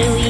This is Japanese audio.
悪い